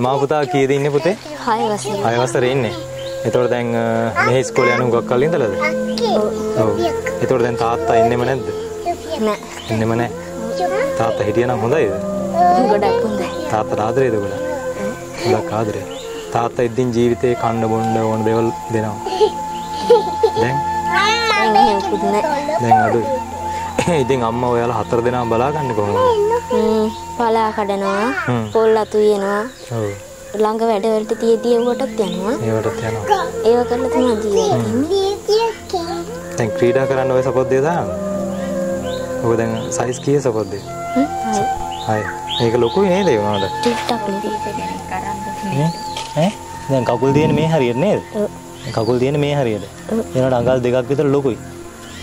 මා පුතා කීයද ඉන්නේ පුතේ? 6 වසරේ. 6 වසරේ ඉන්නේ. එතකොට දැන් මෙහි ඉස්කෝලේ යන හුඟක් කල් ඉඳලාද? ඔව්. එතකොට දැන් තාත්තා එන්නෙම නැද්ද? නෑ. එන්නෙම නැහැ. තාත්තා හිටියනම් හොඳයිද? ගොඩක් හොඳයි. තාත්තට ආදරේද ගොඩක්? ගොඩක් ආදරේ. තාත්තා ඉදින් ජීවිතේ කන්න බොන්න ඕන දේවල් දෙනවා. දැන් නෑ. දැන් අඩුයි. ඉතින් අම්මා ඔයාලා හතර දෙනා බලාගන්නේ කොහොමද? හ්ම් පලා කඩනවා. පොල් අතු වෙනවා. ඔව්. ළඟ වැඩවලට තියදී ඒවටත් යනවා. ඒවටත් යනවා. ඒව කරලා තමයි ජීවත් දැන් ක්‍රීඩා කරන්න ඔය සපොද්දේ දාන්න. ඔබ දැන් සයිස් කීය සපොද්දේ? හයි. මේක ලොකුයි නේද ඒ වුණාට? ටික්ටොක් නේ. දැන් කකුල් තියෙන මේ හරියට නේද? ඔව්. කකුල් තියෙන මේ හරියට. එනකොට අඟල් දෙකක් විතර ලොකුයි.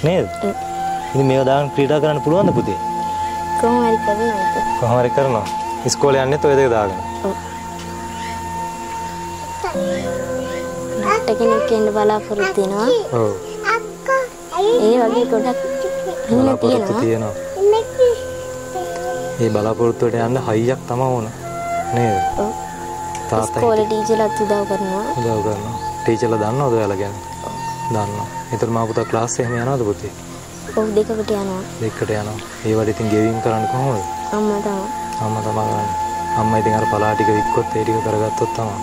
නේද? ඉතින් මේවා දාගෙන ක්‍රීඩා කරන්න පුළුවන්ද පුතේ? කොහොම හරි කරනවා. කොහොම හරි කරනවා. ඉස්කෝලේ යන්නෙත් ඔය දෙක දාගෙන. ඔව්. ඩොක්ටර් කෙනෙක් වෙන්න බලාපොරොත්තු වෙනවා. ඔව්. ඒ වගේ ගොඩක් බලාපොරොත්තු තියෙනවා. තියෙනවා. මේ බලාපොරොත්තුවට යන්න හයියක් තමයි ඕන. නේද? ඔව්. තාත්තා ඉස්කෝලේ ටීචර්ලත් උදව් කරනවා. උදව් කරනවා. ටීචර්ලා දන්නවද ඔයාලා ගැන? දන්නවා. ඒතර මා පුතා ක්ලාස් එහෙම යනවද පුතේ? ඔව් දෙකකට යනවා. දෙකට යනවා. ඒවට ඉතින් ගෙවීම් කරන්න කොහොමද? අම්මා තමයි. අම්මා තමයි කරන්නේ. අම්මා ඉතින් අර පලා ටික වික්කොත් ඒ ටික කරගත්තොත් තමයි.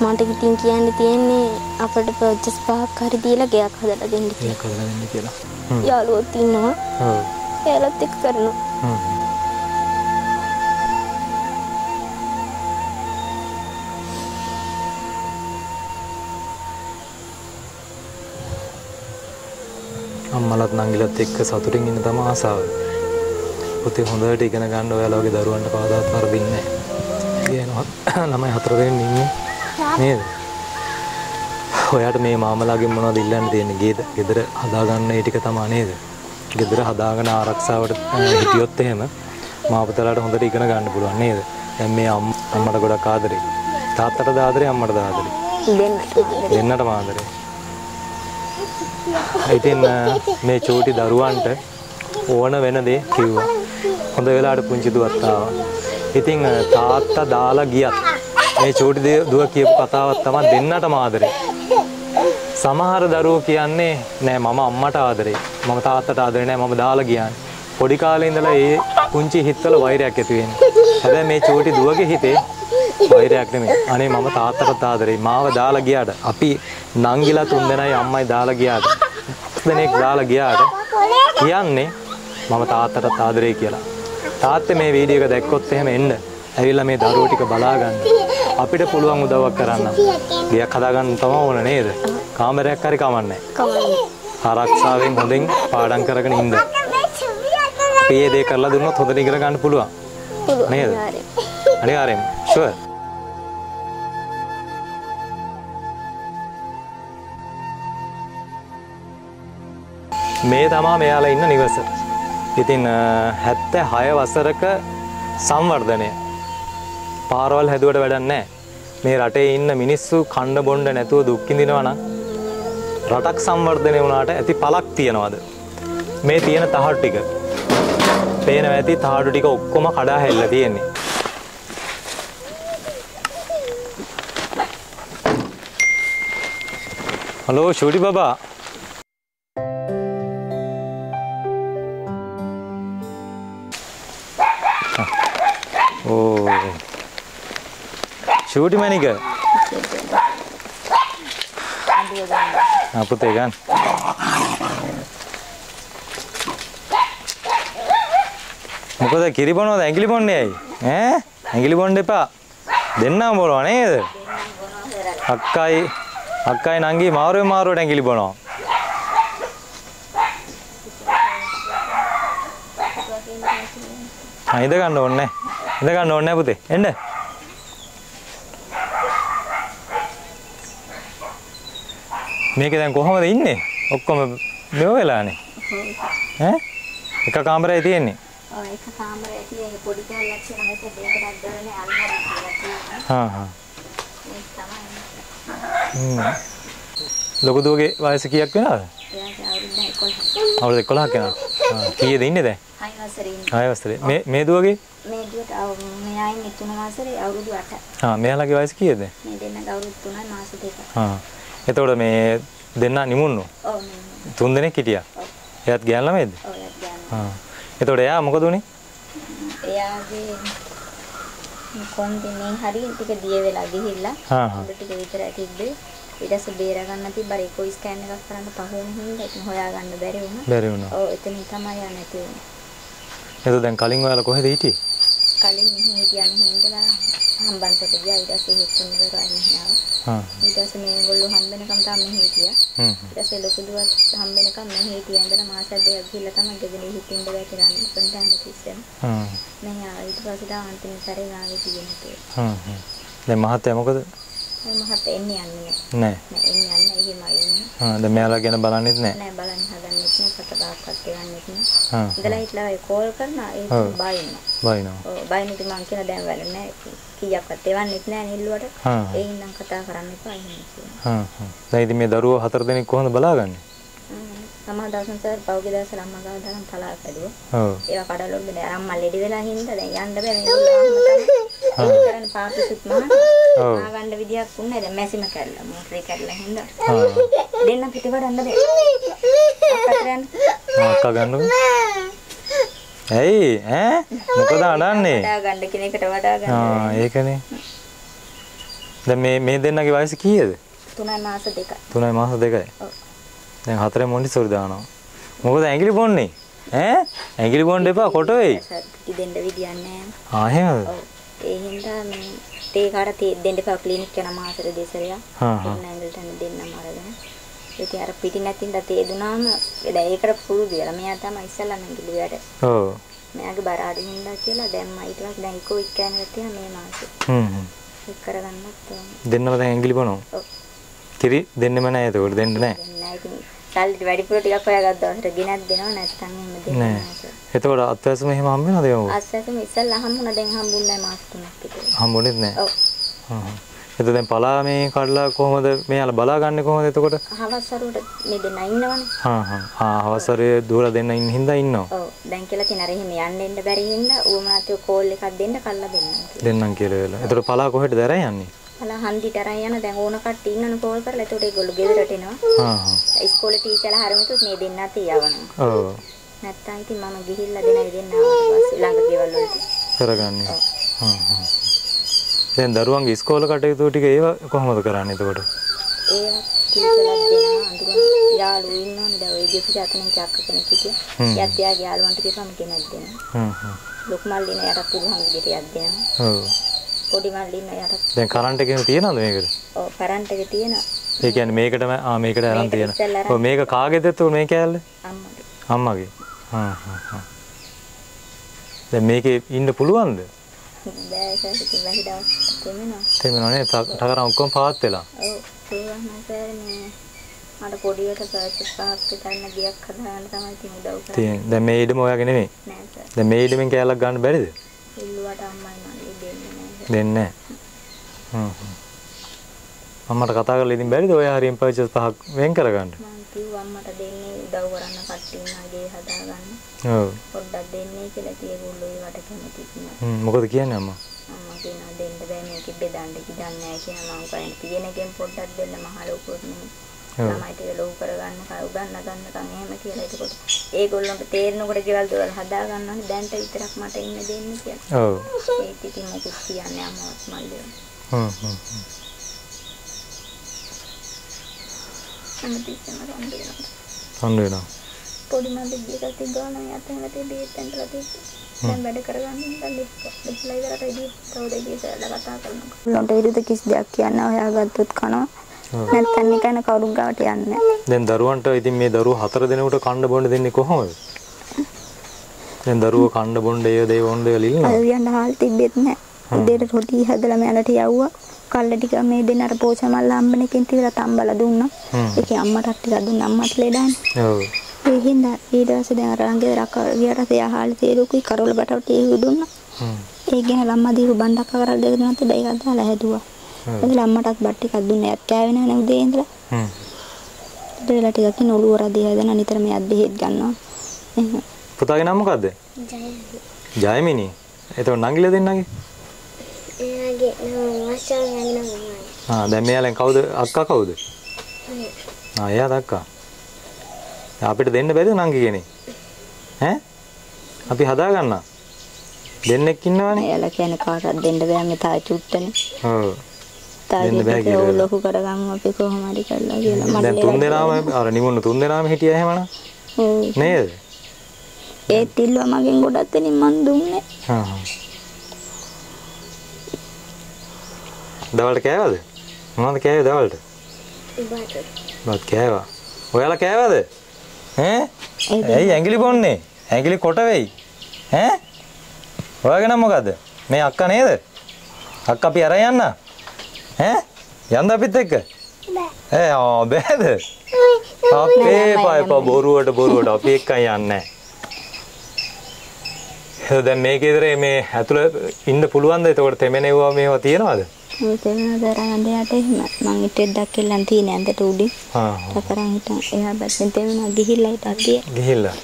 මට ඉතින් කියන්න තියෙන්නේ අපිට පර්චස් පහක් හරි දීලා ගෙයක් හදලා දෙන්න කියලා. ඒක කරලා දෙන්න කියලා. යාළුවෝත් ඉන්නවා. ඔව්. එයාලත් එක්ක කරනවා. හ්ම්. අම්මලත් නංගිලත් එක්ක සතුටින් ඉන්න තමයි ආසාව. පුතේ හොඳට ඉගෙන ගන්න ඔයාලා වගේ දරුවන්ට කවදාවත් වරදින්නේ නැහැ. ළමයි හතර දෙනෙක් ඉන්නේ නේද? ඔයාට මේ මාමලාගෙන් මොනවද ඉල්ලන්න තියෙන්නේ? ගේද? ගෙදර හදාගන්න ඒ ටික තමයි නේද? ගෙදර හදාගෙන ආරක්ෂාවට හිටියොත් එහෙම මාපතලාට හොඳට ඉගෙන ගන්න පුළුවන් නේද? දැන් මේ අම්- අම්මට ගොඩක් ආදරේ. තාත්තටද ආදරේ අම්මටද ආදරේ? දෙන්නට ආදරේ. ඉතින් අ, මේ චූටි දරුවන්ට ඕන වෙන දේ කිව්වා. හොඳ වෙලාවට පුංචි දුවත් ආවා. ඉතින් අ, තාත්තා දාලා ගියත් මේ චූටි දේ- දුව කියපු කතාවක් තමයි දෙන්නටම ආදරේ. සමහර දරුවෝ කියන්නේ නෑ මම අම්මට ආදරේ. මම තාත්තට ආදරේ නෑ මම දාලා ගියානේ. පොඩි කාලේ ඉඳලා ඒ පුංචි හිතවල වෛරයක් ඇති වෙන්නේ. හැබැයි මේ චූටි දුවගේ හිතේ වෛරයක් නෙමෙයි. අනේ මම තාත්තට ආදරේ. මාව දාලා ගියාට අපි නංගිලා තුන් දෙනයි අම්මයි දාලා ගියාට දෙනෙක් දාලා ගියාට කියන්නේ මම තාත්තට ආදරේ කියලා. තාත්තේ මේ වීඩියෝ එක දැක්කොත් එහෙම එන්න. ඇවිල්ලා මේ දරුවෝ ටික බලාගන්න. අපිට පුළුවන් උදව්වක් කරන්න. ගියක් හදාගන්න තමයි ඕන නේද? කාමරයක් හරි කමන්නේ. ආරක්ෂාවෙන් හොඳින් පාඩම් කරගෙන ඉන්න. අපි මේ දේ කරලා දුන්නොත් හොඳට ඉගෙන ගන්න පුළුවන්. නේද? අනිවාර්යෙන්. ෂුවර්. මේ තමා මෙයාලා ඉන්න නිවස. ඉතින් අ, 76 වසරක සංවර්ධනය. පාරවල් හැදුවට වැඩක් නැහැ. මේ රටේ ඉන්න මිනිස්සු කන්න බොන්න නැතුව දුක් විඳිනවා නම් රටක් සංවර්ධනය වුණාට ඇති පළක් තියනවාද? මේ තියෙන තහඩු ටික. පේනවා ඇති තහඩු ටික ඔක්කොම කඩා හැල්ලලා තියෙන්නේ. හලෝ ෂූටි බබා ෂූටි මැනික අපුතේ ගන්න මොකද කිරි බොනවද? ඇඟිලි බොන්නේ ඇයි? ඈ? ඇඟිලි බොන්න එපා. දෙන්නම බොනවා නේද? අක්කයි අක්කයි නංගි මාරුවේ මාරුවට ඇඟිලි බොනවා. ආ ඉඳ ගන්න ඕනේ. ඉඳ ගන්න ඕනේ පුතේ. එන්න. මේක දැන් කොහොමද ඉන්නේ ඔක්කොම මෙව වෙලානේ ඈ එක කාමරයයි තියෙන්නේ ඔය එක කාමරේ තියෙන පොඩි කැලලක් තියෙන මෙතන දෙකක් දරන්නේ අල්මාරි කියලා තියෙනවා. හා හා ඒක තමයි. හ්ම්. ලොකු දුවගේ වයස කීයක් වෙනවද එයාගේ අවුරුදු 11. අවුරුදු 11ක් වෙනවා කීයද ඉන්නේ දැන් හය වසරේ ඉන්න. ආය වස්තරේ මේ මේ දුවගේ මේ දුවට මෙයා ඉන්නේ තුන මාසෙට අවුරුදු 8යි. ආ මෙයාලගේ වයස කීයද? මේ දෙන්නගේ අවුරුදු 3යි මාස 2යි. ආ. එතකොට මේ දෙන්නා නිමුන්නු ඔව්. තුන් දෙනෙක් හිටියා. එයාත් ගෑන් ළමයිද? ඔව් යක් ගන්න. ආ. එතකොට එයා මොකද උනේ? එයාගේ කොන්දෙනේ හරි ටික දිය වෙලා ගිහිල්ලා. උඩ ටික විතරයි තිබ්බේ. ඊට පස්සේ බේර ගන්න තිබ්බා ඒකෝ ස්කෑන් එකක් කරන්න පහ වෙන හින්දා ඉතින් හොයාගන්න බැරි වුණා. බැරි වුණා. ඔව් එතනින් තමයි යා නැති වුනේ. එතකොට දැන් කලින් ඔයාලා කොහෙද හිටියේ? කලින් මෙහි හිටියන හින්දලා හම්බන්තොට ගියා ඊට පස්සේ හිටුන් ඉවරයි මෙහි ආවා. හා. ඊට පස්සේ මේගොල්ලෝ හම්බෙනකම් තමයි මෙහි හිටියා. ඊට පස්සේ ලොකු දුවත් හම්බෙනකම් මෙහි හිටියා ඉඳලා මාස දෙකක් ගිහිල්ලා තමයි ගෙදර හිටින්න බෑ කියලා පන්ටහන තිස්සෙම. හ්ම්. මෙහි ආවා ඊට පස්සේ තමයි අන්තිම සැරේ ආවේ තියෙන්නේ. හ්ම්. හ්ම්. දැන් මහත්තයා මොකද? මම මහත් එන්නේ යන්නේ නෑ. නෑ එන්නේ යන්නේ එහෙමයි එන්නේ. හා දැන් මෙයාලා ගැන බලන්නෙත් නෑ. නෑ බලන්න හදන්නෙත් නෑ කතාවක්වත් එවන්නෙත් නෑ. හා. ඉඳලා හිටලා ඒ කෝල් කරනවා ඒ. බයිනවා. බයිනවා. ඔව් බයිනිට මං කියලා දැන් වැඩ නෑ කීයක්වත් එවන්නෙත් නෑ නිල්ලුවට. හා. ඒ හින්දා කතා කරන්න එපා එහෙම කියනවා. හා. හා. දැන් ඉතින් මේ දරුවෝ හතර දෙනෙක් කොහොමද බලාගන්නේ? සමහර දවසන් සර් පෞගේ දවසල අම්මා ගාව දාන තලා කැඩුවා. ඔව්. ඒවා කඩවල බෙද අම්මා ලෙඩි වෙලා හින්දා දැන් යන්න බෑ මේගොල්ලෝ අම්මා තමයි. කරන්න පාපිසුත් මහා. ඔව්. මා ගන්න විදියක් උන්නේ දැන් මැසිම කැල්ලා මෝටරේ කැල්ලා හින්දා. හා. දෙන්න පිටි වඩන්න බෑ. අක්කට යන්න. අක්කා ගන්නකො. ඇයි ඈ මොකද අඬන්නේ? වඩා ගන්න කෙනෙකුට වඩා ගන්න. ආ ඒකනේ. දැන් මේ මේ දෙන්නගේ වයස කීයද? තුනයි මාස දෙකයි. 3 මාස 2යි. ඔව්. දැන් හතරේ මොන්ටිසෝරි දානවා. මොකද ඇඟිලි බොන්නේ? ඈ ඇඟිලි බොන්න එපා කොට වෙයි. දෙන්න විදියක් නැහැ. ආ. ඒ හින්දා මේ තේ කාට තේ දෙන්න එපා ක්ලිනික් යන මාසෙට දෙසරයක්. දෙන්න ඇඟිල්ට දෙන්නම අරගෙන. ඉතින් අර පිටි නැතිඳ තේ දුනාම දැන් ඒකට පුරුදු වෙලා මෙයා තමයි ඉස්සල්ලාම ඇඟිලි වැඩ. ඔව්. මෙයාගේ බර අඩු හින්දා කියලා දැම්මා ඊට පස්සේ දැන් ඉකෝ ඉක්කෑන ගත්තා මේ මාසෙ. හ්ම් හ්ම්. එක් කරගන්නත් ඕන. දෙන්නම දැන් ඇඟිලි බොනවා. ඔව්. කිරි දෙන්නෙම නැහැ එතකොට දෙන්න නැහැ. දැන් නෑ ඉතින් සල්ලි වැඩිපුර ටිකක් හොයාගත්ත දවසට ගෙනත් දෙනවා නැත්නම් එහෙම දෙන්නේ නෑ. නෑ. එතකොට අත්වැසම එහෙම හම්බ වෙනවද යමු? අස්සසම ඉස්සල්ලා හම්බුණා දැන් හම්බුන්නේ නෑ මාස තුනක් විතර. හම්බුනේත් නැහැ. ඔව්. හ්ම්. එතකොට දැන් පලා මේ කඩලා කොහොමද මෙයාලා බලාගන්නේ කොහොමද එතකොට? හවස් වරුවට මේ දෙන්න ඉන්නවනේ. හා හා. ආ අවසරයේ දුවලා දෙන්න ඉන්න හින්දා ඉන්නවා. ඔව් දැන් කියලා තියෙන අර එහෙම යන්න එන්න බැරි හින්දා ඌමනාත් කෝල් එකක් දෙන්න කල්ලා දෙන්නම් කියලා. දෙන්නම් කියලා වෙලා. එතකොට පලා කොහෙටද ඇරන් යන්නේ? අලා හන්දිට අරන් යන දැන් ඕන කට්ටිය ඉන්නන කෝල් කරලා එතකොට ඒගොල්ලෝ ගෙදරට එනවා. හා හා. ඉස්කෝලේ ටීචර්ලා හරමුතුත් මේ දෙන්නත් යවනවා. ඔව්. නැත්තම් ඉතින් මම ගිහිල්ලා දෙනයි දෙන්න පස්සේ ළඟ ගෙවල් වලට. කරගන්නේ. හ්ම් හ්ම්. දැන් දරුවන්ගේ ඉස්කෝල කටයුතු ටික ඒව කොහොමද කරන්නේ එතකොට? ඒවත් ටීචර්ලා දෙනවා අඳුරන යාළුවෝ ඉන්නවනේ දැන් ඔය ගෙපි ජාතනෙන් චක්ක කෙනෙක්. හිටියා. යත් යාගේ යාළුවන්ට කියපම කෙනෙක් දෙනවා. හ්ම් හ්ම්. ලොකු මල්ලින යට පුරුහන් විදිහට යක් දෙනවා. ඔව්. පොඩි මල්ලින යට දැන් කරන්ට් එක එහෙම තියනවද මේකට? ඔව් කරන්ට් එක තියෙනවා. ඒ කියන්නේ මේකටම ආ මේකට අරන් මේකට තියෙන. ඉස්සෙල්ලා අරන් ඔව් මේක කාගේද එතකොට මේ කෑල්ල? අම්මට. අම්මගේ. හා හා හා. දැන් මේකේ ඉන්න පුළුවන්ද? බෑ සර් ඉතින් වැහි දවස් තෙමෙනවා. තේමෙනවනේ ටකරන් ඔක්කොම පාත් වෙලා. ඔව් පුළුවන් සර් මේ මට පොඩියට පර්චස් පහක් විතරන ගියක් හදාගන්න තමයි ඉතින් උදව් කරන්නේ. තියෙන. දැන් මේ ඉඩම ඔයාගේ නෙමෙයි. නෑ සර්. දැන් මේ ඉඩමෙන් කෑල්ලක් ගන්න බැරිද? ඉල්ලුවට අම්මයි මල්ලි දෙන්නේ නැහැ. හ්ම්. අම්මට කතා කරලා ඉතින් බැරිද ඔය හරියෙන් පර්චස් පහක් වෙන් කරගන්න? මං කිව්වා අම්මට දෙන්නේ උදව් කරන්න කට්ටිය ඉන්නගේ හදාගන්න. ඔව්. පොඩ්ඩක් දෙන්නේ කියලා ඉතින් ඒගොල්ලෝ ඒවට කැමතිත් නෑ. හ්ම් මොකද කියන්නේ අම්මා? අම්මා කියනවා දෙන්න බෑ මේක බෙදන්න කිදන්නේ නෑ කියලා මං කියන්නේ තියෙන එකෙන් පොඩ්ඩක් දෙන්න මහ ලොකුත් නෙමෙයි. ළමයිට ලොකු කරගන්න කා උගන්න ගන්නකම් එහෙම කියලා එතකොට ඒගොල්ලන්ට තේරෙනකොට ගෙවල් දොරල් හදා ගන්නවනේ දැන්ට විතරක් මට ඉන්න දෙන්න කියලා. ඔව්. ඒත් ඉතින් මොකුත් කියන්නේ අම්මවත් මල්ලේ. හ්ම් හ්ම් හ්ම්. හැමතිස්සෙම රන් දෙනවා. හම්බ වෙනවා. පොඩි මල්ලේ ගියකට තිබ්බා නම් යත් එහෙම තිබ්බේ එතනට තිබ්බා. දැන් වැඩ කරගන්න ඉඳන් දෙස්ලා ඉවරට ඉදී තව දෙකේ සැරලා කතා කරනවා. උන්ට විරුද්ධ කිසි දෙයක් කියන්න හොයාගත්තොත් කනවා. ඔව්. නැත්තම් නිකන් කවුරුත් ගාවට යන්නේ. දැන් දරුවන්ට ඉතින් මේ දරුවෝ හතර දෙනෙකුට කන්න බොන්න දෙන්නේ කොහොමද? දැන් දරුවෝ කන්න බොන්න ඒ දේ වොන් දේවල් ඉල්ලනවා. අය යන්න හාල් තිබෙත් නැහැ. උදේට රොටි හදලා මෑලට යවුවා. කල්ල ටික මේ දෙන අර පෝචමල්ල අම්බනකින් තියලා තම්බලා දුන්නා. ඒකේ අම්මට ටිකක් දුන්නා අම්මට ලෙඩානේ. ඔව්. ඒ හින්දා ඊට පස්සේ දැන් අර අංගේ රක ගියට තියා හාල් තේරුකුයි කරවල බටවට ඒ දුන්නා. ඒ ගැන ළම්මා දීපු බණ්ඩක් කරලා දෙක දෙනත් බයිකක් දාලා හැදුවා. එතන අම්මටත් බත් ටිකක් දුන්නා. යත් කෑවේ නැහැ උදේ ඉඳලා. හ්ම්. දෙලා ටිකක් කින ඔළුව රදී හැදෙන නිතර මේ අත් බෙහෙත් ගන්නවා. එහෙම. පුතාගේ නම මොකද්ද? ජයමිනි. එතකොට නංගිලා දෙන්නගේ? එයාගේ නම මස්ටර්යාගේ නම. ආ දැන් මෙයාලෙන් කවුද අක්කා කවුද? ආ එයා අක්කා. අපිට දෙන්න බැරිද නංගි කෙනෙක්? ඈ? අපි හදා ගන්නා. දෙන්නෙක් ඉන්නවනේ. එයාලා කියන්නේ කාටවත් දෙන්න බෑ මේ තායි චුට්ටනේ. ඔව්. කියලා. ඔව් ලොකු කරගමු අපි කොහොම හරි කරලා කියලා මට දැන් තුන් දෙනාම අර නිමුන්න තුන් දෙනාම හිටියා එහෙමනම් නේද? ඒත් ඉල්ලුවා මගෙන් ගොඩක් දෙනින් මන් දුන්නේ. හා. දවල්ට කෑවද? මොනවද කෑවේ දවල්ට? බත් කෑවා. ඔයාලා කෑවද? ඈ? ඇයි ඇඟිලි බොන්නේ? ඇඟිලි කොට වෙයි. ඈ? ඔයාගේ නම මොකද්ද? මේ අක්කා නේද? අක්කා අපි අරන් යන්න. ඈ? යන්න අපිත් එක්ක? බෑ. ආ බෑද? අපේ පයප බොරුවට බොරුවට අපි එක්කන් යන්නේ නැහැ. දැන් මේකේ ඉතරේ මේ ඇතුළ ඉන්න පුළුවන්ද? එතකොට තෙමෙනෙව්වා මේවා තියනවද? මේ තේමන දරගන්න යට එහෙම මං ඉතින් දැක්කෙල්ලන් තියෙන ඇඳට උඩින් හා. තකරන් හිටන් එහා පැත්තෙන් තේමන ගිහිල්ලා හිටක් ගියේ ගිහිල්ලා.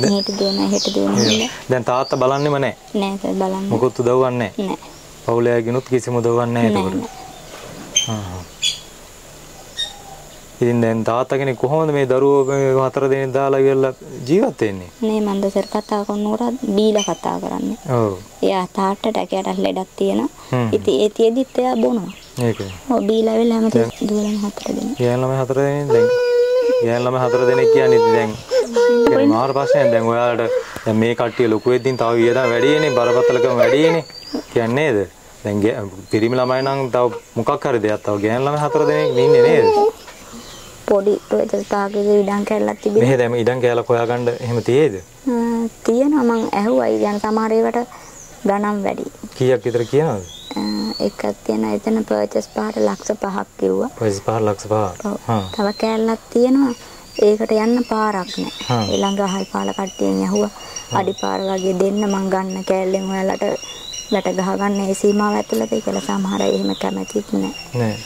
මෙහෙට දුවන හෙට දුවන නෑ දැන් තාත්තා බලන්නෙම නැහැ. නෑ බලන්න මොකොත් උදව්වක් නැහැ. නෑ පවුලේ ගිනුත් කිසිම උදව්වක් නැහැ එතකොට. හා හා. ඉතින් දැන් තාත්තා කෙනෙක් කොහොමද මේ දරුවෝ මේ හතර දෙනෙක් දාලා ඉවරලා ජීවත් වෙන්නේ? නේ මන්ද සර් කතා කරනකොට බීලා කතා කරන්නේ ඔව්. එයා තාත්තට ඇකයට ලෙඩක් තියෙනවා. ඉතින් ඒ තියෙදිත් එයා බොනවා ඒකයි. ඔව් බීලා වෙලා හැමතිස්සෙම දුවන හතර දෙනෙක් ගෑන් ළමයි හතර දෙනෙක් දැන් ගෑන් ළමයි හතර දෙනෙක් කියන්නේ ඉතින් දැන් කියන්නේ මාර ප්‍රශ්නයක් දැන් ඔයාලට දැන් මේ කට්ටිය ලොකු වෙද්දින් තව වියදම් වැඩියනේ බරපතලකම වැඩියනේ කියන්නේ නේද? දැන් පිරිමි ළමයි නම් තව මොකක් හරි දෙයක්. තව ගෑන් ළමයි හතර දෙනෙක් ඉන්නේ නේද? පොඩි ප්‍රොජෙක්ට් තාගේ ඉඩම් කැල්ලක් තිබිලා. මෙහෙ දැන් ඉඩම් කෑලා හොයාගන්න එහෙම තියේද? තියෙනවා මං ඇහුවයි දැන් සමහර ඒවට ගණන් වැඩි. කීයක් විතර කියනවද එකක් තියෙනවා. එතන පර්චස් පහට ලක්ෂ පහක් කිව්වා. පයිස් පහ ලක්ෂ පහ තව කෑල්ලක් තියෙනවා. ඒකට යන්න පාරක් හා. නෑ ඊළඟ අහල් පාල කට්ටියෙන් ඇහුවා. අඩි පාර වගේ දෙන්න මං ගන්න කෑල්ලෙන් ඔයාලට වැට ගහ ගන්න ඒ සීමාව ඇතුළත කියලා සමහර අය එහෙම කැමතිත් නෑ. නෑ.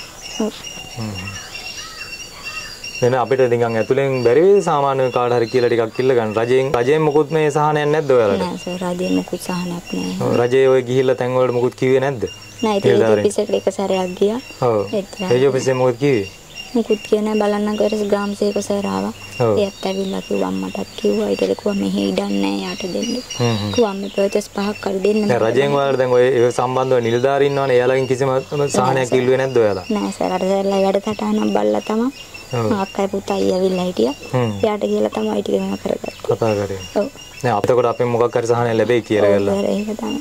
වෙන අපිට නිකන් ඇතුලෙන් බැරි වේද සාමාන්‍ය කාට හරි කියලා ටිකක් ඉල්ල ගන්න. රජයෙන් රජයෙන් මොකුත් මේ සහනයක් නැද්ද ඔයාලට? නෑ සර් රජයේ මොකුත් සහනයක් නෑ. රජයේ ඔය ගිහිල්ලා තැන් වලට මොකුත් කිව්වේ නැද්ද? නෑ ඉතින් ඒක නිලධාරීන්. ඔෆිස් එකට එක සැරයක් ගියා. ඔව්. රජයේ ඔෆිස් එකේ මොකද කිව්වේ? මුකුත් කියන බලන්න කරස් ග්‍රාම සේවක සර් ආවා. එයත් ඇවිල්ලා කිව්වා අම්මටත් කිව්වා ඊට කිව්වා මෙහෙ ඉඩක් නැහැ යාට දෙන්න. කිව්වා අම්මේ පර්චස් පහක් කර දෙන්න. දැන් රජයෙන් ඔයාලට දැන් ඔය ඒ සම්බන්ධව නිලධාරීන් ඉන්නවනේ එයාලගෙන් කිසිම සහනයක් ඉල්ලුවේ නැද්ද ඔයාලා? නෑ සර්. අර සර්ලා වැඩසටහනක් බලලා තමයි ඔව්. අක්කයි පුතයි ඇවිල්ලා හිටියා. එයාට කියලා තමයි ටික මේවා කරගත්තේ. කතා කරේ ඔව්. නෑ අපතකොට අපෙන් මොකක් හරි සහනයක් ලැබෙයි කියලා ඔව් ගල්ලා සර් ඒක තමයි.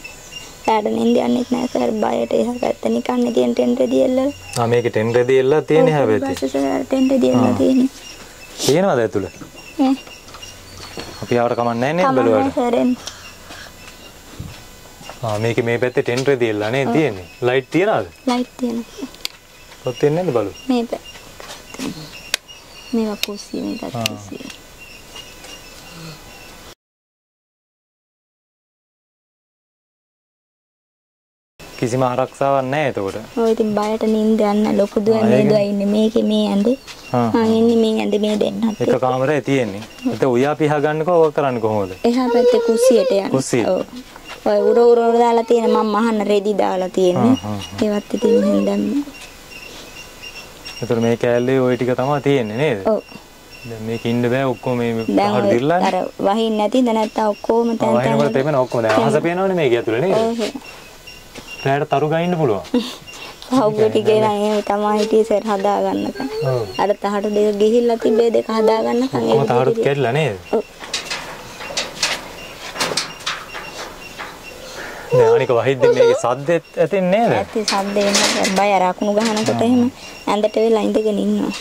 එයාට නින්ද යන්නෙත් නෑ සර් බයට එහා පැත්ත නිකන් තියෙන ටෙන්ට් රෙදි එල්ලලා. ආ මේකේ ටෙන් රෙදි එල්ලලා තියෙන්නේ හැබැයි බස් සර් ටෙන්ට් රෙදි එල්ලලා තියෙන්නේ. තියෙනවද ඇතුළ ඈ. අපි ආවට කමක් නැහැ නේද කමන්නේ බලුවාට. ආ මේකේ මේ පැත්තේ ටෙන් රෙදි එල්ලලා නේ තියෙන්නේ ලයිට් තියනවද ලයිට් තියෙනවා. පොත් තියෙන්නේ නැද්ද බලු මේ පැත්ත. මේවා කුස්සිය මේකත්. කුස්සිය. කිසිම ආරක්ෂාවක් නැහැ එතකොට ඔය ඉතින් බයට නිින්ද යන්න ලොකු දුව මේ දුව ඉන්නේ මේකේ මේ ඇඳේ. ආ. මං ඉන්නේ මේ ඇඳේ මේ දෙන්නත්. එක කාමරේ තියෙන්නේ ඒත් උයා පිහ ගන්නකෝ ඔය කරන්නේ කොහොමද එහා පැත්තේ කුස්සියට යන්න. කුස්සියට? ඔව්. ඔය උර උර දාලා තියෙන මම මහන්න රෙදි දාලා තියෙන්නේ. ඒවත් ඉතින් මෙහෙන් දැම්මේ. එතකොට මේ කෑල්ලේ ওই ටික තමයි තියෙන්නේ නේද? ඔව්. දැන් මේක ඉන්න බෑ ඔක්කොම මේ පහට දිරලා අර වහින්න නැති දැන් නැත්තම් ඔක්කොම තැන් තැන් වහිනකොට තේමෙන ඔක්කොම. දැන් අහස පේනවනේ මේක ඇතුලේ නේද? ඔව්. රැයට තරු ගහින්න පුළුවන්. පහුග ටිකේ නම් එහෙම තමයි හිටියේ සර් හදා ගන්නකම්. ඔව්. අර තහට දෙක ගිහිල්ලා තිබ්බේ දෙක හදා ගන්නකම් ඔක්කොම තහඩුත් කැඩිලා නේද? ඔව්. දැන් අනික වහිද්දි මේකේ සද්දෙත් ඇතින් නේද ඇති සද්ද එනවා බය අර අකුණු ගහනකොට එහෙම ඇඳට වෙලා ඉඳගෙන ඉන්නවා.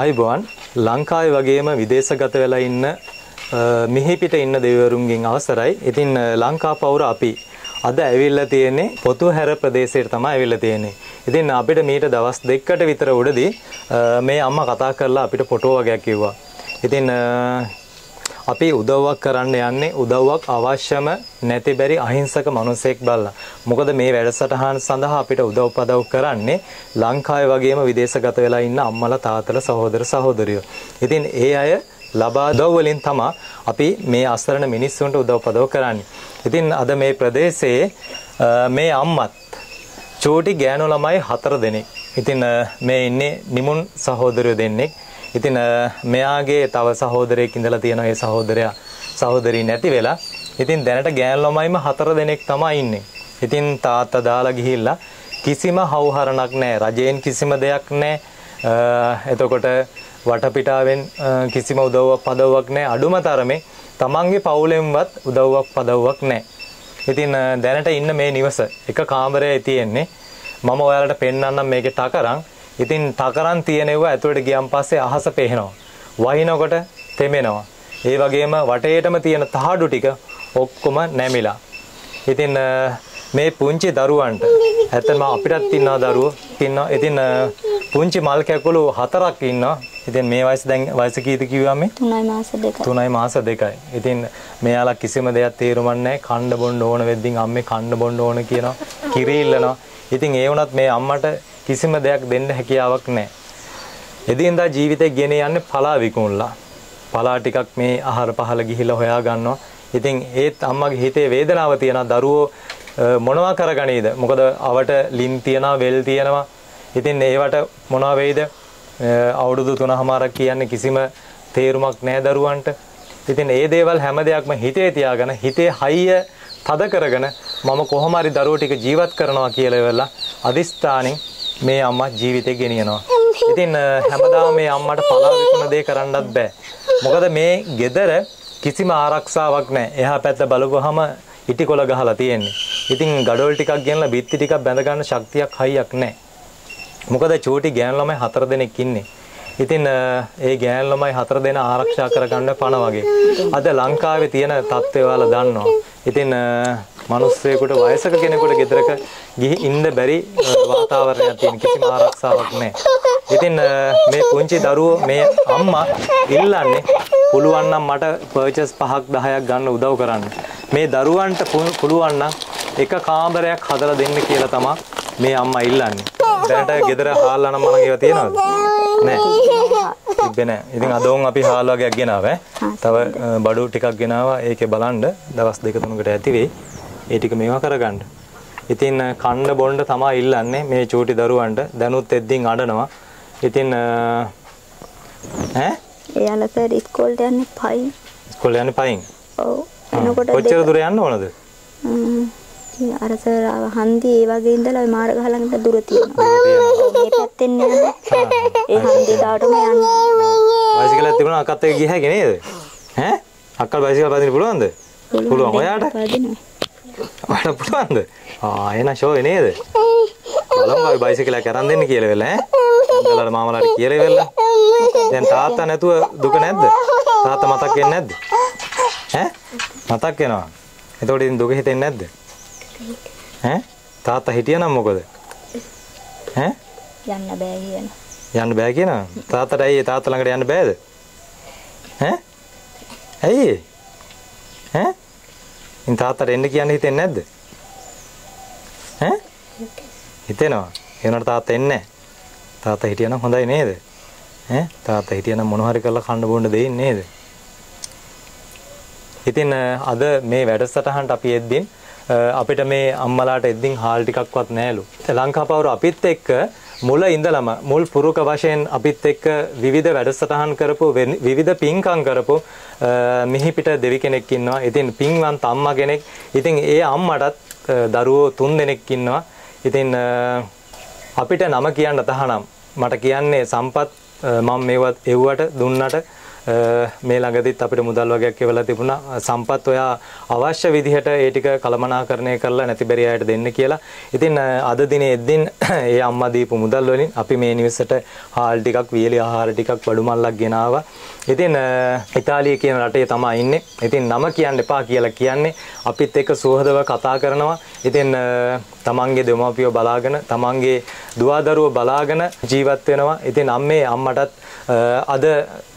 ආයිබෝන් ලංකාවේ වගේම විදේශගත වෙලා ඉන්න මිහි පිට ඉන්න දෙවිවරුන්ගෙන් අවසරයි. ඉතින් ලංකා පවුර අපි අද ඇවිල්ලා තියෙන්නේ පොතුහැර ප්‍රදේශයට තමයි ඇවිල්ලා තියෙන්නේ. ඉතින් අපිට මීට දවස් දෙකකට විතර උඩදී මේ අම්මා කතා කරලා අපිට ෆොටෝ වගේක් කිව්වා. ඉතින් අපි උදව්වක් කරන්න යන්නේ උදව්වක් අවශ්‍යම නැති බැරි අහිංසක මිනිසෙක් බලලා. මොකද මේ වැඩසටහන සඳහා අපිට උදව් පදව් කරන්නේ ලංකාවේ වගේම විදේශගත වෙලා ඉන්න අම්මලා තාත්තලා සහෝදර සහෝදරියෝ. ඉතින් ඒ අය ලබා උදව් වලින් තමයි අපි මේ අසරණ මිනිස්සුන්ට උදව් පදව කරන්නේ. ඉතින් අද මේ ප්‍රදේශයේ අ, මේ අම්මත් චූටි ගෑනු ළමයි හතර දෙනෙක්. ඉතින් අ, මේ ඉන්නේ නිමුන් සහෝදරයෝ දෙන්නෙක්. ඉතින් අ, මෙයාගේ තව සහෝදරයෙක් ඉඳලා තියෙනවා ඒ සහෝදරයා සහෝදරී නැති වෙලා. ඉතින් දැනට ගෑනු ළමයිම හතර දෙනෙක් තමයි ඉන්නේ. ඉතින් තාත්තා දාලා ගිහිල්ලා කිසිම හවුහරණක් නැහැ. රජයෙන් කිසිම දෙයක් නැහැ. අ, එතකොට වටපිටාවෙන් අ, කිසිම උදව්වක් පදව්වක් නැහැ. අඩුම තරමේ තමන්ගේ පවුලෙන්වත් උදව්වක් පදව්වක් නැහැ. ඉතින් අ, දැනට ඉන්න මේ නිවස එක කාමරයයි තියෙන්නේ. මම ඔයාලට පෙන්වන්නම් මේකේ ටකරන්. ඉතින් ටකරන් තියෙනවා ඇතුළට ගියන් පස්සේ අහස පේනවා. වහිනකොට තෙමෙනවා. ඒ වගේම වටේටම තියෙන තහඩු ටික ඔක්කොම නැමිලා. ඉතින් මේ පුංචි දරුවන්ට ඇත්තම අපිටත් ඉන්නවා දරුවෝ ඉන්නවා. ඉතින් පුංචි මල් කැකුළු හතරක් ඉන්නවා. ඉතින් මේ වයස දැන් වයස කීයද කිව්වම මේ? තුනයි මාස දෙකයි. තුනයි මාස දෙකයි. ඉතින් මෙයාලා කිසිම දෙයක් තේරුමක් නැහැ. කන්න බොන්න ඕන වෙද්දින් අම්මේ කන්න බොන්න ඕන කියනවා. කිරි ඉල්ලනවා. ඉතින් ඒ වුණත් මේ අම්මට කිසිම දෙයක් දෙන්න හැකියාවක් නැහැ. එදින්දා ජීවිතේ ගෙන යන්නේ පලා විකුණලා. පලා ටිකක් මේ ආහාර පහල ගිහිල්ලා හොයා ගන්නවා. ඉතින් ඒත් අම්මගේ හිතේ වේදනාව තියෙනවා. දරුවෝ අ, මොනවා කරගනීද? මොකද අවට ලින් තියනවා, වෙල් තියනවා. ඉතින් ඒවට මොනවා වෙයිද? අ, අවුරුදු 3මාරක් කියන්නේ කිසිම තේරුමක් නැහැ දරුවන්ට. ඉතින් ඒ දේවල් හැම දෙයක්ම හිතේ තියාගෙන හිතේ හයිය තද කරගෙන මම කොහොම හරි දරුවෝ ටික ජීවත් කරනවා කියලා ඉවරලා අදිස්ථානෙන් මේ අම්මා ජීවිතේ ගෙනියනවා. ඉතින් හැමදාම මේ අම්මට පලා විකුණ දේ කරන්නත් බෑ. මොකද මේ gedara කිසිම ආරක්ෂාවක් නැහැ. එහා පැත්ත බලපුවාම ඉටිකොල ගහලා තියෙන්නේ. ඉතින් gadol ටිකක් ගෙනලා බිත්ති ටිකක් බැඳ ගන්න ශක්තියක් හයියක් නැහැ. මොකද චූටි ගෑනු ළමයි හතර දෙනෙක් ඉන්නේ. ඉතින් ඒ ගෑනු ළමයි හතර දෙනා ආරක්ෂා කරගන්න පණ වගේ. අද ලංකාවේ තියෙන තත්ත්වය ඔයාලා දන්නවා. ඉතින් අ, මිනිස්සෙකුට වයසක කෙනෙකුට ගෙදරක ගිහි ඉන්න බැරි අ, වාතාවරණයක් තියෙන කිසිම ආරක්ෂාවක් නැහැ. ඉතින් අ, මේ පුංචි දරුවෝ මේ අම්මා ඉල්ලන්නේ පුළුවන් නම් මට පර්චස් 5ක් 10ක් ගන්න උදව් කරන්න. මේ දරුවන්ට පු- පුළුවන් නම් එක කාමරයක් හදලා දෙන්න කියලා තමයි මේ අම්මා ඉල්ලන්නේ. දැනට ගෙදර හාල් අනම්මන ඒවා තියෙනවද? නෑ. තිබ්බේ නෑ. ඉතින් අද උන් අපි හාල් වගේක් ගෙනාවා. තව බඩු ටිකක් ගෙනාවා. ඒකේ බලන්න දවස් දෙක තුනකට ඇති වෙයි. ඒ ටික මේවා කරගන්න. ඉතින් කන්න බොන්න තමයි ඉල්ලන්නේ මේ චූටි දරුවන්ට. දැනුත් එද්දින් අඬනවා. ඉතින් ඈ එයාලා සර් ඉස්කෝලේට යන්නේ පයි. ඉස්කෝලේ යන්නේ පයින්. ඔව්. එනකොට කොච්චර දුර යන්න ඕනද? ම්ම්. ඉතින් අර සර් ආව හන්දි ඒ වගේ ඉඳලා ওই මාර්ග ගහලකට දුර තියෙනවා. මේ පැත්තෙන් යන්නේ. ඒ හන්දි දාටම යන්නේ. බයිසිකලයක් තිබුණා අක්කත් එක්ක ගිය හැකි නේද? ඈ? අක්කල් බයිසිකල් පදින්න පුළුවන්ද? පුළුවන්. ඔයාට? ඔයාට පුළුවන්ද? ආ එහෙනම් ෂෝ නේද? බලමු අපි බයිසිකලයක් අරන් දෙන්න කියලා වෙලා ඈ. අන්දලාට මාමලාට කියලා වෙලා. දැන් තාත්තා නැතුව දුක නැද්ද? තාත්තා මතක් වෙන්නේ නැද්ද? ඈ? මතක් වෙනවා. එතකොට ඉතින් දුක හිතෙන්නේ නැද්ද? ඈ? තාත්තා හිටියනම් මොකද? ඈ? යන්න බෑ කියන. යන්න බෑ කියනවා. තාත්තට ඇයි තාත්තා ළඟට යන්න බෑද? ඈ? ඇයි? ඈ? ඉතින් තාත්තට එන්න කියන්නේ හිතෙන්නේ නැද්ද? ඈ? හිතෙනවා. ඒ වුණාට තාත්තා එන්නේ නැහැ. තාත්තා හිටියනම් හොඳයි නේද? ඈ? තාත්තා හිටියනම් මොන හරි කරලා කන්න බොන්න දෙයින් නේද? ඉතින් අද මේ වැඩසටහනට අපි එද්දින් අ, අපිට මේ අම්මලාට එද්දින් හාල් ටිකක්වත් නැහැලු. ලංකාපවුර අපිත් එක්ක මුල ඉඳලම මුල් පුරුක වශයෙන් අපිත් එක්ක විවිධ වැඩසටහන් කරපු වෙන- විවිධ පින්කම් කරපු අ, මිහිපිට දෙවි කෙනෙක් ඉන්නවා. ඉතින් පින්වන්ත අම්මා කෙනෙක්. ඉතින් ඒ අම්මටත් අ, දරුවෝ තුන් දෙනෙක් ඉන්නවා. ඉතින් අ, අපිට නම කියන්න තහනම් මට කියන්නේ සම්පත් අ, මම මේවත් එව්වට දුන්නට අ, මේ ළඟදිත් අපිට මුදල් වගේක් එවලා තිබුණා සම්පත් ඔයා අවශ්‍ය විදිහට ඒ ටික කළමනාකරණය කරලා නැති බැරි අයට දෙන්න කියලා. ඉතින් අ, අද දිනේ එද්දින් ඒ අම්මා දීපු මුදල් වලින් අපි මේ නිවසට හාල් ටිකක් වියලි ආහාර ටිකක් බඩු මල්ලක් ගෙනාවා. ඉතින් අ, ඉතාලිය කියන රටේ තමයි ඉන්නේ. ඉතින් නම කියන්න එපා කියලා කියන්නේ අපිත් එක්ක සුහදව කතා කරනවා. ඉතින් අ, තමන්ගේ දෙමව්පියෝ බලාගෙන තමන්ගේ දුවදරුවෝ බලාගෙන ජීවත් වෙනවා. ඉතින් අම්මේ අම්මටත් අ, අද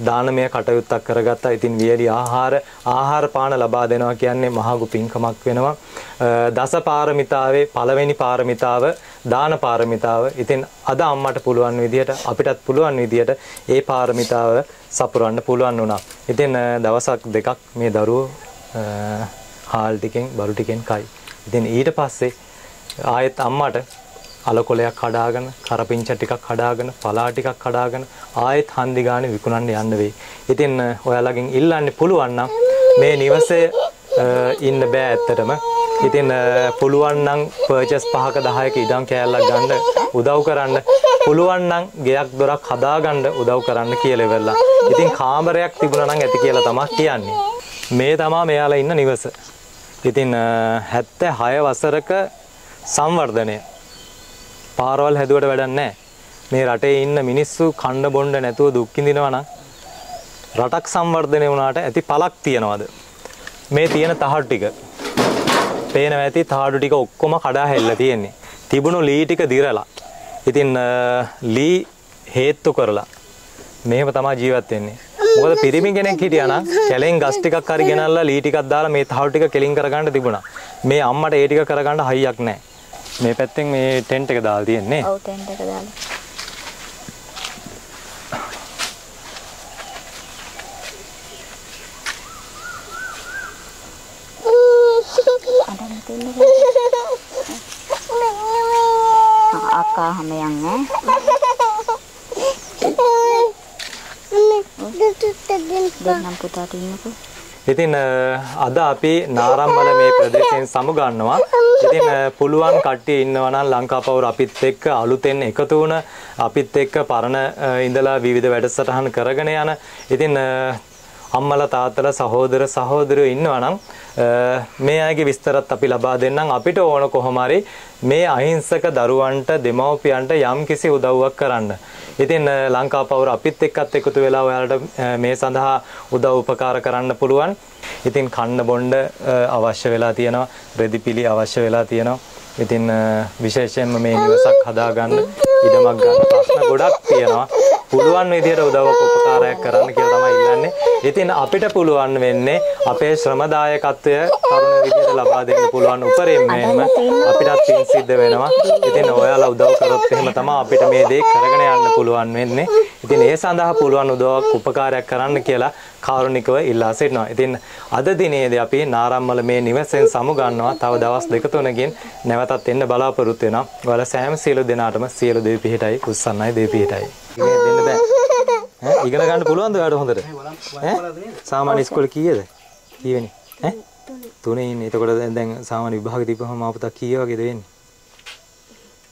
දානමය කටයුත්තක් කරගත්තා. ඉතින් වියලි ආහාර ආහාර පාන ලබා දෙනවා කියන්නේ මහඟු පින්කමක් වෙනවා. අ, දස පාරමිතාවේ පළවෙනි පාරමිතාව දාන පාරමිතාව. ඉතින් අද අම්මට පුළුවන් විදිහට අපිටත් පුළුවන් විදිහට ඒ පාරමිතාව සපුරන්න පුළුවන් වුණා. ඉතින් අ, දවසක් දෙකක් මේ දරුවෝ අ, හාල් ටිකෙන් බරු ටිකෙන් කයි. ඉතින් ඊට පස්සේ ආයෙත් අම්මට අලකොලයක් කඩාගෙන කරපිංච ටිකක් කඩාගෙන පලා ටිකක් කඩාගෙන ආයෙත් හන්දි ගානේ විකුණන්න යන්න වෙයි. ඉතින් අ, ඔයාලගෙන් ඉල්ලන්න පුළුවන් නම් මේ නිවසේ අ, ඉන්න බෑ ඇත්තටම. ඉතින් අ, පුළුවන් නම් පර්චස් 5ක 10ක ඉඩම් කෑල්ලක් ගන්න උදව් කරන්න. පුළුවන් නම් ගෙයක් දොරක් හදාගන්න උදව් කරන්න කියලා ඉවරලා. ඉතින් කාමරයක් තිබුණා නම් ඇති කියලා තමයි කියන්නේ. මේ තමා මෙයාලා ඉන්න නිවස. ඉතින් අ, 76 වසරක සංවර්ධනය පාරවල් හැදුවට වැඩක් නැහැ. මේ රටේ ඉන්න මිනිස්සු කන්න බොන්න නැතුව දුක් විඳිනවා නම් රටක් සංවර්ධනය වුණාට ඇති පළක් තියනවද? මේ තියෙන තහඩු ටික. පේනවා ඇති තහඩු ටික ඔක්කොම කඩා හැල්ලා තියෙන්නේ. තිබුණු ලී ටික දිරලා. ඉතින් අ, ලී හේතු කරලා මෙහෙම තමයි ජීවත් වෙන්නේ. මොකද පිරිමි කෙනෙක් හිටියා නම් කැලෙන් ගස් ටිකක් හරි ගෙනල්ලා ලී ටිකක් දාලා මේ තහඩු ටික කෙලින් කරගන්න තිබුණා. මේ අම්මට ඒ ටික කරගන්න හයියක් නැහැ. මේ පැත්තෙන් මේ ටෙන්ට් එක දාලා තියෙන්නේ. ඔව් ටෙන්ට් එක දාලා. අක්කා හැම යන්නේ. දෙන්නම් පුතාට ඉන්නකෝ. ඉතින් අ, අද අපි නාරම්මල මේ ප්‍රදේශයෙන් සමුගන්නවා. ඉතින් අ, පුළුවන් කට්ටිය ඉන්නවා නම් ලංකාපවුර අපිත් එක්ක අලුතෙන් එකතු වුණ අපිත් එක්ක පරණ අ, ඉඳලා විවිධ වැඩසටහන් කරගෙන යන. ඉතින් අ, අම්මලා තාත්තලා සහෝදර සහෝදරයෝ ඉන්නවා නම් අ, මේ අයගේ විස්තරත් අපි ලබා දෙන්නම් අපිට ඕන කොහොම හරි මේ අහිංසක දරුවන්ට දෙමව්පියන්ට යම් කිසි උදව්වක් කරන්න. ඉතින් අ, ලංකාපවුර අපිත් එක්කත් එකතු වෙලා ඔයාලට අ, මේ සඳහා උදව් උපකාර කරන්න පුළුවන්. ඉතින් කන්න බොන්න අ, අවශ්‍ය වෙලා තියෙනවා. රෙදිපිලි අවශ්‍ය වෙලා තියෙනවා. ඉතින් අ, විශේෂයෙන්ම මේ නිවසක් හදාගන්න ඉඩමක් ගන්න ප්‍රශ්න ගොඩක් තියෙනවා. පුළුවන් විදිහට උදව්වක් උපකාරයක් කරන්න කියලා තමයි ඉල්ලන්නේ. ඉතින් අපිට පුළුවන් වෙන්නේ අපේ ශ්‍රමදායකත්වය තරුණ විදිහට ලබා දෙන්න පුළුවන් උපරිමයෙන්ම අපිටත් පින් සිද්ධ වෙනවා. ඉතින් ඔයාලා උදව් කරොත් එහෙම තමයි අපිට මේ දේ කරගෙන යන්න පුළුවන් වෙන්නේ. ඉතින් ඒ සඳහා පුළුවන් උදව්වක් උපකාරයක් කරන්න කියලා කාරුණිකව ඉල්ලා සිටිනවා. ඉතින් අද දිනේදී අපි නාරම්මල මේ නිවසෙන් සමු ගන්නවා. තව දවස් දෙක තුනකින් නැවතත් එන්න බලාපොරොත්තු වෙනවා. ඔයාලා සෑම සියලු දෙනාටම සියලු දේ පිහිටයි උස්සන්නයි දේ පිහිටයි. ඉගෙන ගන්න පුළුවන්ද ඔයාලට හොඳට? ඈ සාමාන්‍ය ඉස්කෝලේ කීයද? කීවෙනි? ඈ තුනේ ඉන්නේ. එතකොට දැන් දැන් සාමාන්‍ය විභාගෙ දීපුවම අපතක් කීය වගේද වෙන්නේ?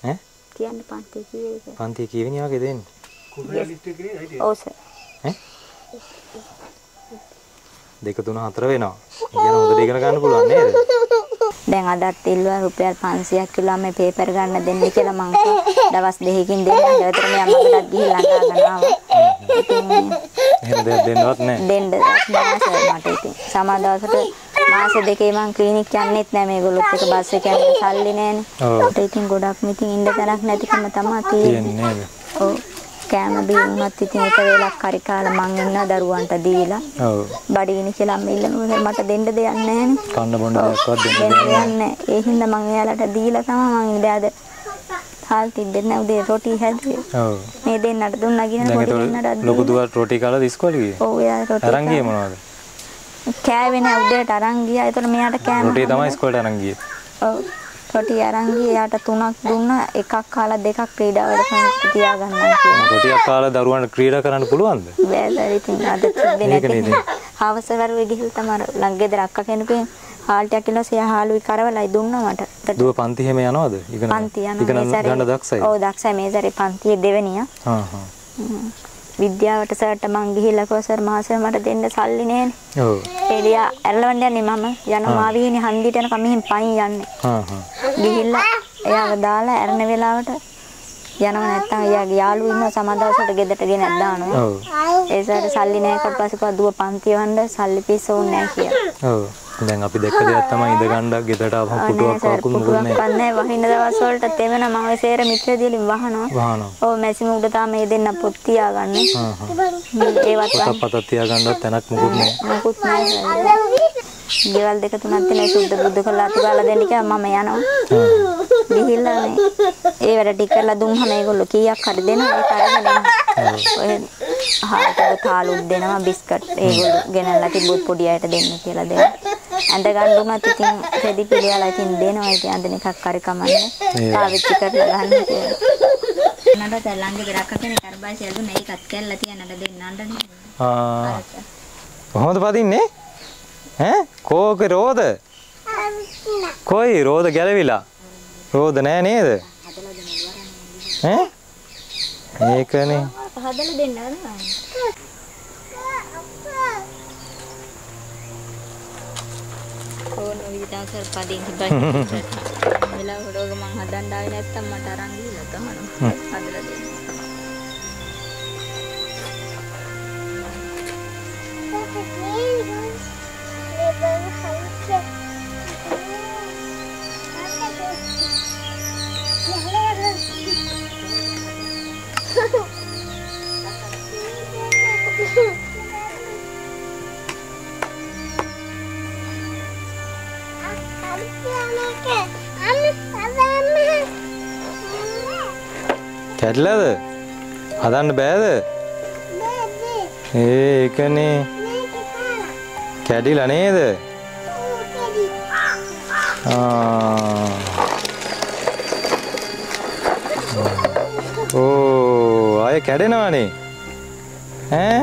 ඈ කියන්න පන්ති කීයද? පන්ති කීවෙනි වගේද වෙන්නේ? ඔව් සර්. ඈ දෙක තුන හතර වෙනවා. ඉගෙන හොඳට ඉගෙන ගන්න පුළුවන් නේද? දැන් අදත් ඉල්ලුවා රුපියල් 500ක් කිව්ලා මේ පේපර් ගන්න දෙන්න කියලා මං කිව්වා. දවස් දෙකකින් දෙන්න. ඊටතර මේ අම්මකටත් ගිහිල්ලා. ඉතින් එහෙම දෙයක් දෙන්නවත් නැහැ. දෙන්න මට ඉතින්. සමහර දවසට මාස දෙකේ මං ක්ලිනික් යන්නෙත් නෑ මේගොල්ලොත් එක බස් එක යන්න සල්ලි නෑනේ. ඔව්. ඒත් ඉතින් ගොඩක් ඉතින් ඉන්න තැනක් නැතිකම තමයි තියෙන්නේ. තියෙන්නේ නේද? ඔව්. කෑම බීමුණත් ඉතින් එක වේලක් හරි කාලා මං ඉන්න දරුවන්ට දීලා ඔව්. බඩගිනි කියලා අම්ම ඉල්ලනවා මට දෙන්න දෙයක් නෑනේ. කන්න බොන්න දෙයක්වත් දෙන්න දෙයක් දෙයක් නෑ. ඒ හින්දා මං එයාලට දීලා තමයි මං ඉඳලා අද හාල් තිබ්බෙත් නෑ උදේ රොටි හැදුවේ. ඔව්. මේ දෙන්නට දුන්නා කියන පොඩි දෙන්නට ලොකු දුවට රොටි කාලා ඉස්කෝලේ ගියේ. ඔව් එයා රොටි අරන් ගියේ මොනවද? කෑවේ නෑ උදේට අරන් ගියා. ඒතකොට මෙයාට කෑම රොටි තමයි ඉස්කෝලේට අරන් ගියේ. ඔව් රොටි අරන්. එයාට තුනක් දුන්නා. එකක් කාලා දෙකක් ක්‍රීඩාවට සම්පූර්ණ තියාගන්නම් කියලා. රොටියක් කාලා දරුවන්ට ක්‍රීඩා කරන්න පුළුවන්ද? බෑසර් ඉතින් අද තිබ්බේ? නැති. හවස වරුවේ ගිහින් තමයි ළඟ ගෙදර අක්කා කෙනෙකුගෙන් හාල් ටිකක් කිලෝ සිය හාලුයි කරවලයි දුන්නා මට. දුව පන්ති හැම යනවද? ඉගෙන ගන්න දක්ෂයි. ඔව් දක්ෂයි මේ සැරේ පන්තියේ දෙවෙනියා. හා හා. විද්‍යාවට සර්ට මං ගිහිල්ලා කෝ සර් මාසෙ මට දෙන්න සල්ලි නෑනේ. ඔව්. එළියා ඇරලවන්න යන්නේ මම යනවා මාවිහිනේ හන්දියට යනකම් මෙහෙන් පයින් යන්නේ. හා හා. ගිහිල්ලා එයාව දාලා ඇරෙන වෙලාවට යනව නැත්තම් එයාගේ යාළුවෝ ඉන්නවා සමහර දවසට ගෙදරට ගෙනත් දානවා. ඔව්. ඒ සර් සල්ලි නැහැ කොට පස්සේ කව දුව පන්ති යවන්න සල්ලි පිස්ස ඕනේ නැහැ කියලා. ඔව්. දැන් අපි දැක්ක දෙයක් තමයි ඉඳ ගන්න ගෙදරට ආවම පුටුවක් වකුත් මොකුත් නෑ. පන්නේ වහින දවස් වලට තෙමන මම සේර මිත්‍ර දිලින් වහනවා. වහනවා. ඔව් මැසි මුග්ඩ තාම මේ දෙන්න පොත් තියාගන්න. හා හා. ඒවත් පොතක් පතක් තියාගන්නවත් තැනක් මොකුත් නෑ. මොකුත් නැහැ. ගෙවල් දෙක තුනක් තියෙන සුද්ධ බුද්ධ කළා අතු ගාලා දෙන්න කියලා මම යනවා. ගිහිල්ලා මේ ඒ වැඩ ටික කරලා දුන්නාම ඒගොල්ලෝ කීයක් හරි දෙනවා ඒක අරගෙන. ඔය හාට තාලුත් දෙනවා බිස්කට් ඒගොල්ලෝ ගෙනල්ලා තිබ්බොත් පොඩි අයට දෙන්න කියලා දෙනවා. ඇඳ ගන්නුමත් ඉතින් රෙදි පිළියලා ඉතින් දෙනවා ඉතින් අඳින එකක් හරි කමන්නේ. පාවිච්චි කරලා ගන්න කියලා. නඩ තැලංගේ බරක් අකනේ කරබයි සෙල්දුන ඒකත් කැල්ලා තියන්නට දෙන්නන්න නේ. ආ. කොහොමද පදින්නේ? ඈ කෝක රෝද? කොයි රෝද ගැලවිලා? රෝද නෑ නේද? ඈ? ඒකනේ. හදලා දෙන්න? ඕන විදිහට පදින් හිටයි. වෙලාවට ඔක මං හදන්න ආවේ නැත්තම් මට අරන් ගිහලා ගහනවා. හදලා දෙන්න. කැඩලාද? හදන්න බෑද? ඒ ඒකනේ. කැඩිලා නේද? ආ. ඕ ආයේ කැඩෙනවනේ. ඈ